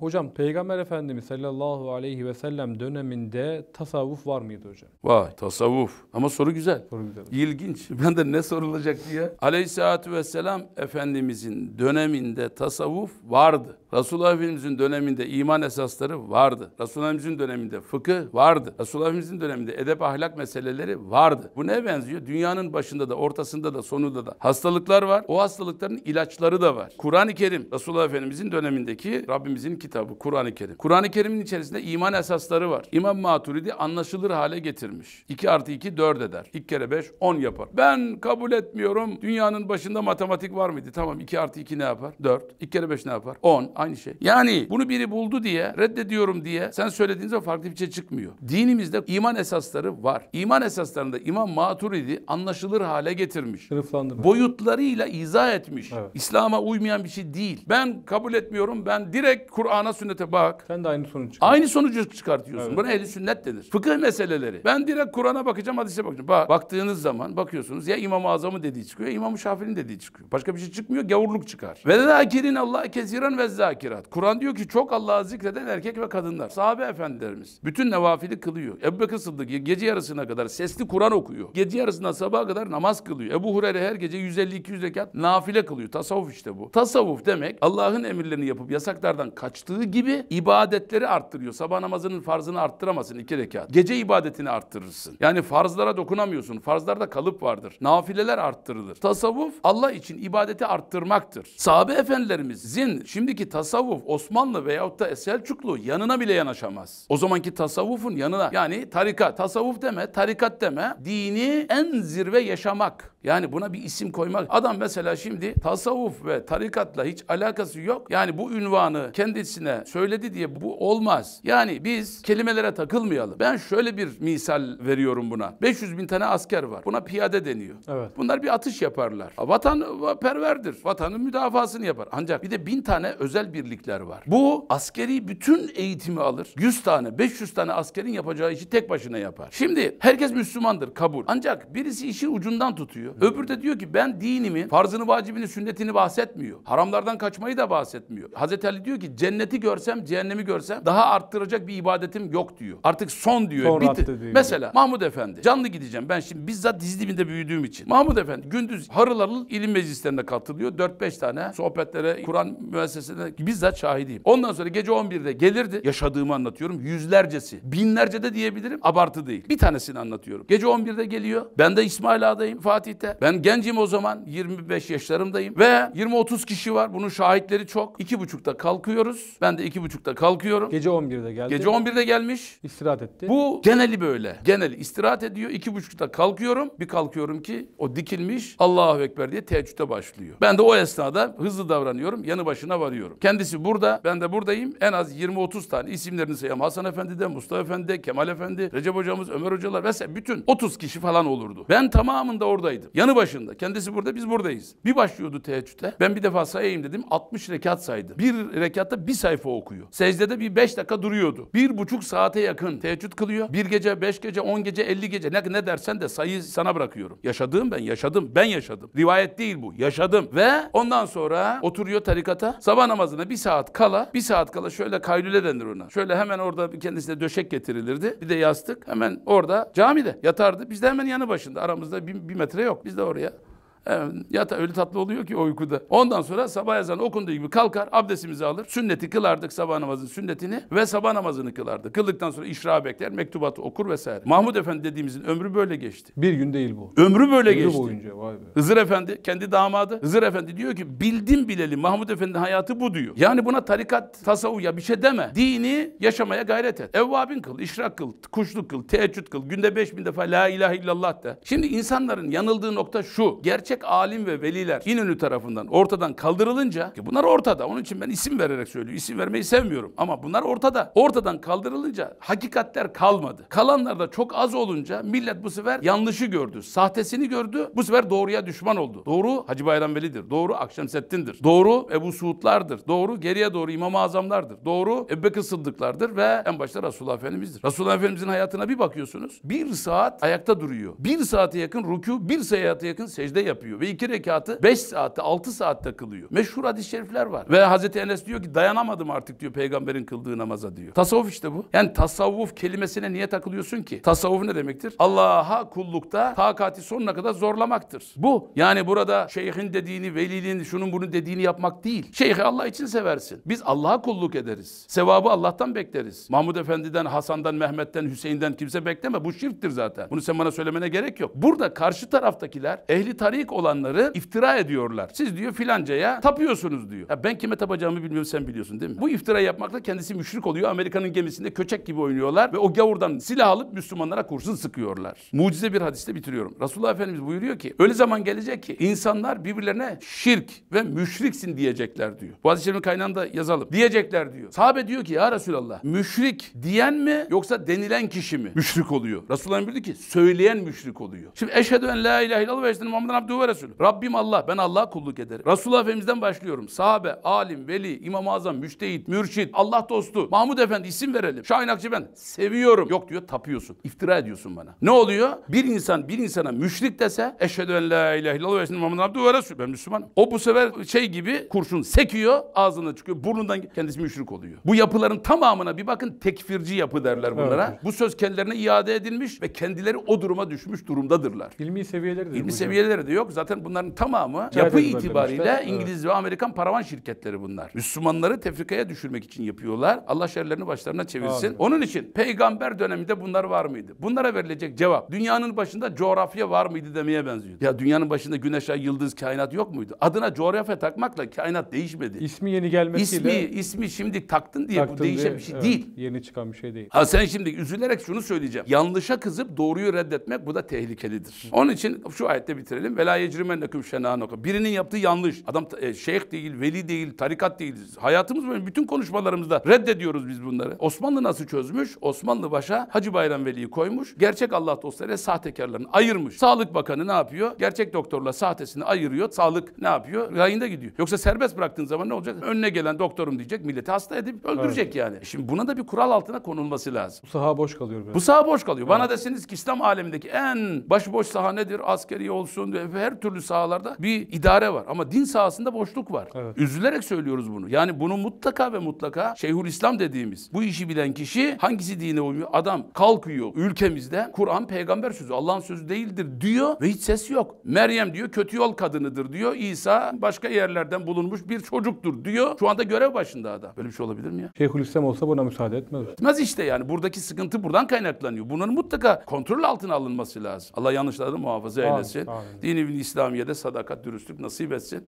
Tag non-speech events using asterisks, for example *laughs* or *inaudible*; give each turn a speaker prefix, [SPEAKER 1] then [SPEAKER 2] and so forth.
[SPEAKER 1] Hocam Peygamber Efendimiz sallallahu aleyhi ve sellem döneminde tasavvuf var mıydı hocam?
[SPEAKER 2] Vay tasavvuf. Ama soru güzel.
[SPEAKER 1] Soru güzel.
[SPEAKER 2] İlginç. *laughs* Ben de ne sorulacak diye. Aleyhissalatü vesselam Efendimizin döneminde tasavvuf vardı. Resulullah Efendimizin döneminde iman esasları vardı. Resulullah Efendimizin döneminde fıkıh vardı. Resulullah Efendimizin döneminde edep ahlak meseleleri vardı. Bu ne benziyor? Dünyanın başında da ortasında da sonunda da hastalıklar var. O hastalıkların ilaçları da var. Kur'an-ı Kerim Resulullah Efendimizin dönemindeki Rabbimizin kitabı Kur'an-ı Kerim. Kur'an-ı Kerim'in içerisinde iman esasları var. İmam Maturidi anlaşılır hale getirmiş. 2 artı 2 4 eder. 2 kere 5 10 yapar. Ben kabul etmiyorum. Dünyanın başında matematik var mıydı? Tamam 2 artı 2 ne yapar? 4. 2 kere 5 ne yapar? 10. Aynı şey. Yani bunu biri buldu diye reddediyorum diye sen söylediğin zaman farklı bir şey çıkmıyor. Dinimizde iman esasları var. İman esaslarında İmam Maturidi anlaşılır hale getirmiş.
[SPEAKER 1] Sınıflandırma.
[SPEAKER 2] Boyutlarıyla izah etmiş.
[SPEAKER 1] Evet.
[SPEAKER 2] İslam'a uymayan bir şey değil. Ben kabul etmiyorum. Ben direkt Kur'an'a sünnete bak.
[SPEAKER 1] Sen de aynı çıkardın.
[SPEAKER 2] Aynı sonucu çıkartıyorsun. Buna ehli sünnet denir. Fıkıh meseleleri. Ben direkt Kur'an'a bakacağım, hadise bakacağım. Bak, baktığınız zaman bakıyorsunuz ya İmam-ı Azam'ın dediği çıkıyor, İmam-ı Şafii'nin dediği çıkıyor. Başka bir şey çıkmıyor, gavurluk çıkar. Ve zakirin Allah kesiren ve zakirat. Kur'an diyor ki çok Allah'ı zikreden erkek ve kadınlar. Sahabe efendilerimiz. Bütün nevafili kılıyor. Ebu Bekir Sıddık gece yarısına kadar sesli Kur'an okuyor. Gece yarısından sabaha kadar namaz kılıyor. Ebu Hureyre her gece 150-200 rekat nafile kılıyor. Tasavvuf işte bu. Tasavvuf demek Allah'ın emirlerini yapıp yasaklardan kaçtığı gibi ibadetleri arttırıyor. Sabah namazının farzını arttıramazsın iki rekat. Gece ibadetini arttırırsın. Yani farzlara dokunamıyorsun. Farzlarda kalıp vardır. Nafileler arttırılır. Tasavvuf Allah için ibadeti arttırmaktır. Sahabe efendilerimizin şimdiki tasavvuf Osmanlı veyahut da Selçuklu yanına bile yanaşamaz. O zamanki tasavvufun yanına yani tarikat. Tasavvuf deme, tarikat deme. Dini en zirve yaşamak. Yani buna bir isim koymak. Adam mesela şimdi tasavvuf ve tarikatla hiç alakası yok. Yani bu ünvanı kendisine söyledi diye bu olmaz. Yani biz kelimelere takılmayalım. Ben şöyle bir misal veriyorum buna. 500 bin tane asker var. Buna piyade deniyor.
[SPEAKER 1] Evet.
[SPEAKER 2] Bunlar bir atış yaparlar. Vatan perverdir. Vatanın müdafasını yapar. Ancak bir de bin tane özel birlikler var. Bu askeri bütün eğitimi alır. 100 tane, 500 tane askerin yapacağı işi tek başına yapar. Şimdi herkes Müslümandır kabul. Ancak birisi işi ucundan tutuyor. Öbürü de diyor ki ben dinimi, farzını, vacibini, sünnetini bahsetmiyor. Haramlardan kaçmayı da bahsetmiyor. Hazreti Ali diyor ki cenneti görsem, cehennemi görsem daha arttıracak bir ibadetim yok diyor. Artık son diyor.
[SPEAKER 1] Son
[SPEAKER 2] Bitti.
[SPEAKER 1] diyor.
[SPEAKER 2] Mesela Mahmud Efendi. Canlı gideceğim. Ben şimdi bizzat dizi dibinde büyüdüğüm için. Mahmud Efendi gündüz harıl harıl ilim meclislerine katılıyor. 4-5 tane sohbetlere, Kur'an müesseselerine bizzat şahidiyim. Ondan sonra gece 11'de gelirdi. Yaşadığımı anlatıyorum. Yüzlercesi. Binlerce de diyebilirim. Abartı değil. Bir tanesini anlatıyorum. Gece 11'de geliyor. Ben de İsmail Ağa'dayım Fatih'te. Ben gencim o zaman. 25 yaşlarımdayım. Ve 20-30 kişi var. Bunun şahitleri çok. 2.30'da kalkıyoruz. Ben de 2.30'da kalkıyorum.
[SPEAKER 1] Gece 11'de geldi.
[SPEAKER 2] Gece 11'de gelmiş.
[SPEAKER 1] istirahat etti.
[SPEAKER 2] Bu geneli böyle. Geneli istirahat ediyor. iki buçukta kalkıyorum. Bir kalkıyorum ki o dikilmiş Allahu Ekber diye teheccüde başlıyor. Ben de o esnada hızlı davranıyorum. Yanı başına varıyorum. Kendisi burada. Ben de buradayım. En az 20-30 tane isimlerini sayayım. Hasan Efendi'den, Mustafa Efendi, Kemal Efendi, Recep Hocamız, Ömer Hocalar vesaire bütün 30 kişi falan olurdu. Ben tamamında oradaydım. Yanı başında. Kendisi burada, biz buradayız. Bir başlıyordu teheccüde. Ben bir defa sayayım dedim. 60 rekat saydı. Bir rekatta bir sayfa okuyor. Secdede bir 5 dakika duruyordu. Bir buçuk saate yakın teheccüd kılıyor. Bir gece, beş gece, on gece, elli gece ne, ne dersen de sayıyı sana bırakıyorum. Yaşadığım ben yaşadım. Ben yaşadım. Rivayet değil bu. Yaşadım. Ve ondan sonra oturuyor tarikata. Sabah namazına bir saat kala, bir saat kala şöyle kaylule denir ona. Şöyle hemen orada kendisine döşek getirilirdi. Bir de yastık. Hemen orada camide yatardı. Biz de hemen yanı başında. Aramızda bir, bir metre yok. Biz de oraya yata öyle tatlı oluyor ki o uykuda. Ondan sonra sabah ezanı okunduğu gibi kalkar, abdestimizi alır. Sünneti kılardık sabah namazının sünnetini ve sabah namazını kılardı. Kıldıktan sonra işra bekler, mektubatı okur vesaire. Mahmud Efendi dediğimizin ömrü böyle geçti.
[SPEAKER 1] Bir gün değil bu.
[SPEAKER 2] Ömrü böyle
[SPEAKER 1] Ömrü
[SPEAKER 2] geçti.
[SPEAKER 1] boyunca vay be.
[SPEAKER 2] Hızır Efendi kendi damadı. Hızır Efendi diyor ki bildim bileli Mahmud Efendi'nin hayatı bu diyor. Yani buna tarikat, tasavvuf ya bir şey deme. Dini yaşamaya gayret et. Evvabin kıl, işrak kıl, kuşluk kıl, teheccüd kıl. Günde beş bin defa la ilahe illallah de. Şimdi insanların yanıldığı nokta şu. Gerçek alim ve veliler İnönü tarafından ortadan kaldırılınca ki bunlar ortada. Onun için ben isim vererek söylüyorum. İsim vermeyi sevmiyorum ama bunlar ortada. Ortadan kaldırılınca hakikatler kalmadı. Kalanlar da çok az olunca millet bu sefer yanlışı gördü. Sahtesini gördü. Bu sefer doğruya düşman oldu. Doğru Hacı Bayram Veli'dir. Doğru Akşemseddin'dir. Doğru Ebu Suudlardır. Doğru geriye doğru İmam-ı Azamlardır. Doğru Ebu Bekir Sıddıklardır ve en başta Resulullah Efendimiz'dir. Resulullah Efendimiz'in hayatına bir bakıyorsunuz. Bir saat ayakta duruyor. Bir saate yakın rükû, bir saate yakın secde yapıyor. Yapıyor ve iki rekatı 5 saatte 6 saatte kılıyor. Meşhur hadis-i şerifler var. Ve Hazreti Enes diyor ki dayanamadım artık diyor peygamberin kıldığı namaza diyor. Tasavvuf işte bu. Yani tasavvuf kelimesine niye takılıyorsun ki? Tasavvuf ne demektir? Allah'a kullukta takati sonuna kadar zorlamaktır. Bu. Yani burada şeyhin dediğini, velinin, şunun bunun dediğini yapmak değil. Şeyhi Allah için seversin. Biz Allah'a kulluk ederiz. Sevabı Allah'tan bekleriz. Mahmud Efendi'den, Hasan'dan, Mehmet'ten, Hüseyin'den kimse bekleme. Bu şirktir zaten. Bunu sen bana söylemene gerek yok. Burada karşı taraftakiler ehli tarik olanları iftira ediyorlar. Siz diyor filancaya tapıyorsunuz diyor. Ya ben kime tapacağımı bilmiyorum sen biliyorsun değil mi? Bu iftira yapmakla kendisi müşrik oluyor. Amerika'nın gemisinde köçek gibi oynuyorlar ve o gavurdan silah alıp Müslümanlara kurşun sıkıyorlar. Mucize bir hadiste bitiriyorum. Resulullah Efendimiz buyuruyor ki öyle zaman gelecek ki insanlar birbirlerine şirk ve müşriksin diyecekler diyor. Bu hadis-i şerifin kaynağında yazalım. Diyecekler diyor. Sahabe diyor ki ya Resulallah müşrik diyen mi yoksa denilen kişi mi müşrik oluyor? Resulullah buyurdu ki söyleyen müşrik oluyor. Şimdi eşhedü en la ilahe illallah ve eşhedü Muhammeden abduhu ve resulü. Rabbim Allah ben Allah'a kulluk ederim. Resulullah Efendimiz'den başlıyorum. Sahabe, alim, veli, İmam-ı Azam, müştehit, mürşit, Allah dostu, Mahmud Efendi isim verelim. Şahin Akçı ben seviyorum. Yok diyor tapıyorsun. İftira ediyorsun bana. Ne oluyor? Bir insan bir insana müşrik dese eşhedü en la ilahe illallah ve eşhedü Muhammeden abduhu ve resulü. Ben Müslümanım. O bu sefer şey gibi kurşun sekiyor ağzına çıkıyor. Burnundan kendisi müşrik oluyor. Bu yapıların tamamına bir bakın tekfirci yapı derler bunlara.
[SPEAKER 1] Evet.
[SPEAKER 2] Bu söz kendilerine iade edilmiş ve kendileri o duruma düşmüş durumdadırlar.
[SPEAKER 1] İlmi seviyeleri de
[SPEAKER 2] İlmi seviyeleri de yok. Zaten bunların tamamı
[SPEAKER 1] Ticaret
[SPEAKER 2] yapı itibariyle
[SPEAKER 1] Evet.
[SPEAKER 2] İngiliz ve Amerikan paravan şirketleri bunlar. Müslümanları tefrikaya düşürmek için yapıyorlar. Allah şerlerini başlarına çevirsin.
[SPEAKER 1] Amin.
[SPEAKER 2] Onun için peygamber döneminde bunlar var mıydı? Bunlara verilecek cevap dünyanın başında coğrafya var mıydı demeye benziyor. Ya dünyanın başında güneş, ay, yıldız, kainat yok muydu? Adına coğrafya takmakla kainat değişmedi.
[SPEAKER 1] İsmi yeni gelmesiyle
[SPEAKER 2] İsmi, ismi şimdi taktın diye bu
[SPEAKER 1] taktın
[SPEAKER 2] değişen
[SPEAKER 1] diye-
[SPEAKER 2] bir şey
[SPEAKER 1] evet,
[SPEAKER 2] değil.
[SPEAKER 1] Yeni çıkan bir şey değil.
[SPEAKER 2] Ha sen şimdi üzülerek şunu söyleyeceğim. Yanlışa kızıp doğruyu reddetmek bu da tehlikelidir. Onun için şu ayette bitirelim. Vela yecrimennekum şenânukum. Birinin yaptığı yanlış. Adam e, şeyh değil, veli değil, tarikat değil. Hayatımız böyle bütün konuşmalarımızda reddediyoruz biz bunları. Osmanlı nasıl çözmüş? Osmanlı başa Hacı Bayram Veli'yi koymuş. Gerçek Allah dostları sahtekarlarını ayırmış. Sağlık Bakanı ne yapıyor? Gerçek doktorla sahtesini ayırıyor. Sağlık ne yapıyor? Rayında gidiyor. Yoksa serbest bıraktığın zaman ne olacak? Önüne gelen doktorum diyecek. Milleti hasta edip öldürecek yani. Şimdi buna da bir kural altına konulması lazım.
[SPEAKER 1] Bu saha boş kalıyor böyle.
[SPEAKER 2] Bu saha boş kalıyor. Bana deseniz ki İslam alemindeki en başıboş saha nedir? Askeri olsun ve her türlü sahalarda bir idare var. Ama din sahasında boşluk var.
[SPEAKER 1] Evet.
[SPEAKER 2] Üzülerek söylüyoruz bunu. Yani bunu mutlaka ve mutlaka Şeyhül İslam dediğimiz bu işi bilen kişi hangisi dine uymuyor? Adam kalkıyor ülkemizde Kur'an peygamber sözü Allah'ın sözü değildir diyor ve hiç ses yok. Meryem diyor kötü yol kadınıdır diyor. İsa başka yerlerden bulunmuş bir çocuktur diyor. Şu anda görev başında adam. Böyle bir şey olabilir mi ya?
[SPEAKER 1] Şeyhülislam olsa buna müsaade etmez.
[SPEAKER 2] Etmez işte yani. Buradaki sıkıntı buradan kaynaklanıyor. Bunların mutlaka kontrol altına alınması lazım. Allah yanlışlarını muhafaza
[SPEAKER 1] Amin,
[SPEAKER 2] eylesin.
[SPEAKER 1] amin.
[SPEAKER 2] Dini bin İslamiye'de sadakat, dürüstlük nasip etsin.